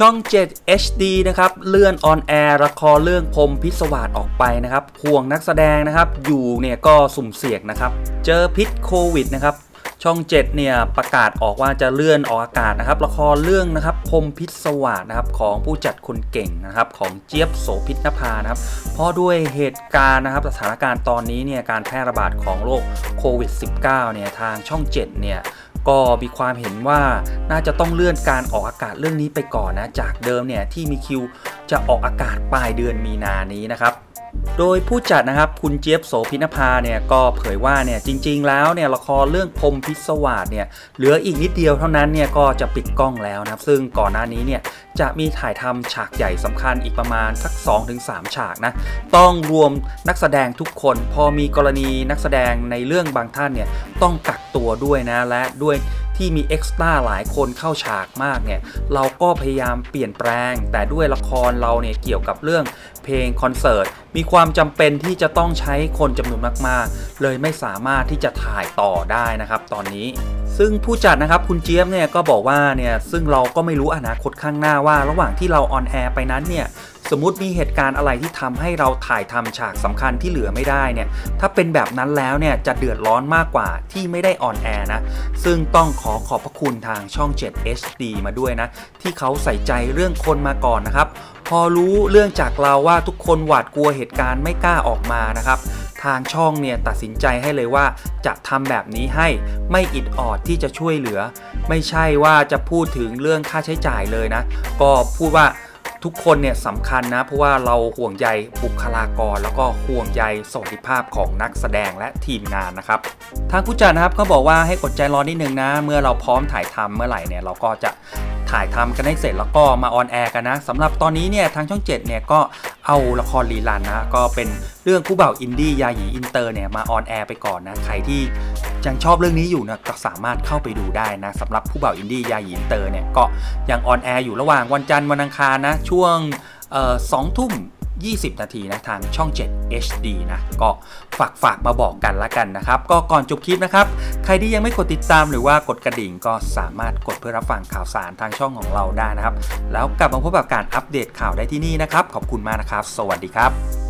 ช่อง 7 HD นะครับ เลื่อนออนแอร์ละครเรื่องพรมพิศวาสออกไปนะครับห่วงนักแสดงนะครับ อยู่เนี่ยก็สุ่มเสี่ยงนะครับ เจอพิษโควิดนะครับ ช่อง 7 เนี่ยประกาศออกว่าจะเลื่อนออกอากาศนะครับ ละครเรื่องนะครับพรมพิศวาสนะครับของผู้จัดคนเก่งนะครับของเจี๊ยบโสพิษนภานะครับ เพราะด้วยเหตุการณ์นะครับสถานการณ์ตอนนี้เนี่ยการแพร่ระบาดของโรคโควิด -19 เนี่ยทางช่อง 7 เนี่ย ก็มีความเห็นว่าน่าจะต้องเลื่อนการออกอากาศเรื่องนี้ไปก่อนนะ จากเดิมเนี่ยที่มีคิวจะออกอากาศปลายเดือนมีนานี้นะครับ โดยผู้จัดนะครับคุณเจี๊ยบโสพินภาเนี่ยก็เผยว่าเนี่ยจริง ๆ แล้วเนี่ยละครเรื่องพรมพิศวาสเนี่ยเหลืออีกนิดเดียวเท่านั้นเนี่ยก็จะปิดกล้องแล้วนะครับ ซึ่งก่อนหน้านี้เนี่ยจะมีถ่ายทำฉากใหญ่สำคัญอีกประมาณสัก 2-3 ฉากนะต้องรวมนักแสดงทุกคน พอมีกรณีนักแสดงในเรื่องบางท่านเนี่ยต้องกักตัวด้วยนะและด้วย ที่มี extra หลายคนเข้าฉากมากเนี่ยเราก็พยายามเปลี่ยนแปลง แต่ด้วยละครเราเนี่ยเกี่ยวกับเรื่องเพลงคอนเสิร์ตมีความจำเป็นที่จะต้องใช้คนจำนวนมากๆ เลยไม่สามารถที่จะถ่ายต่อได้นะครับ ตอนนี้ซึ่งผู้จัดนะครับคุณเจี๊ยบเนี่ยก็บอกว่าเนี่ยซึ่งเราก็ไม่รู้อนาคตข้างหน้าว่า ระหว่างที่เราออนแอร์ไปนั้นเนี่ย สมมติมีเหตุการณ์อะไรที่ทำให้เราถ่ายทำฉากสำคัญที่เหลือไม่ได้เนี่ยถ้าเป็นแบบนั้นแล้วเนี่ยจะเดือดร้อนมากกว่าที่ไม่ได้ออนแอร์นะ ซึ่งต้องขอขอบพระคุณทางช่อง 7 HD มาด้วยนะ ที่เขาใส่ใจเรื่องคนมาก่อนนะครับ พอรู้เรื่องจากเราว่าทุกคนหวาดกลัวเหตุการณ์ไม่กล้าออกมานะครับทางช่องเนี่ยตัดสินใจให้เลยว่าจะทำแบบนี้ให้ไม่อิดออดที่จะช่วยเหลือ ไม่ใช่ว่าจะพูดถึงเรื่องค่าใช้จ่ายเลยนะ ก็พูดว่า ทุกคนเนี่ยสำคัญนะ เพราะว่าเราห่วงใยบุคลากร แล้วก็ห่วงใยสวัสดิภาพของนักแสดงและทีมงานนะครับ ทางผู้จัดนะครับก็บอกว่าให้อดใจรอนิดนึงนะ เมื่อเราพร้อมถ่ายทำเมื่อไหร่เนี่ยเราก็จะถ่ายทำกันให้เสร็จแล้วก็มาออนแอร์กันนะสำหรับตอนนี้เนี่ยทางช่อง 7 เนี่ยก็ เอาละคร rerun นะก็เป็นเรื่องผู้บ่าวอินดี้ยาหยีอินเตอร์เนี่ยมาออนแอร์ไปก่อนนะใครที่ยังชอบเรื่องนี้อยู่นะก็สามารถเข้าไปดูได้นะสำหรับผู้บ่าวอินดี้ยาหยีอินเตอร์เนี่ยก็ยังออนแอร์อยู่ระหว่างวันจันทร์วันอังคารนะช่วงสองทุ่ม 20 นาทีนะทางช่อง 7 HD นะก็ฝากฝากมาบอกกันละกันนะครับ ก็ก่อนจบคลิปนะครับใครที่ยังไม่กดติดตามหรือว่ากดกระดิ่งก็สามารถกดเพื่อรับฟังข่าวสารทางช่องของเราได้นะครับ แล้วกลับมาพบกับการอัปเดตข่าวได้ที่นี่นะครับ ขอบคุณมากนะครับ สวัสดีครับ